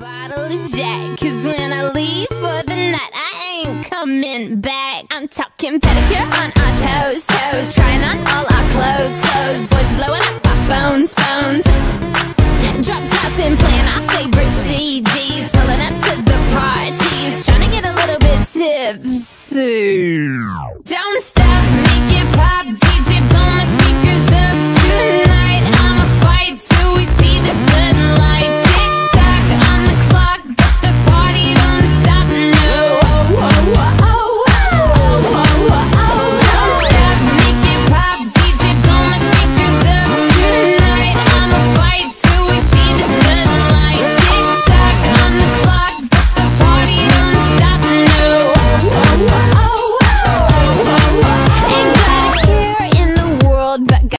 bottle of Jack. Cause when I leave for the night, I ain't coming back. I'm talking pedicure on our toes, toes. Trying on all our clothes, clothes. Boys blowing up our phones, phones. Drop top and playing our favorite CDs. Pulling up to the parties. Trying to get a little bit tipsy. Don't stop.